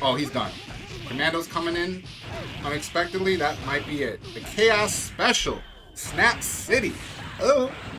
Oh, he's done. Commando's coming in unexpectedly. That might be it. The Chaos Special. Snap City. Oh.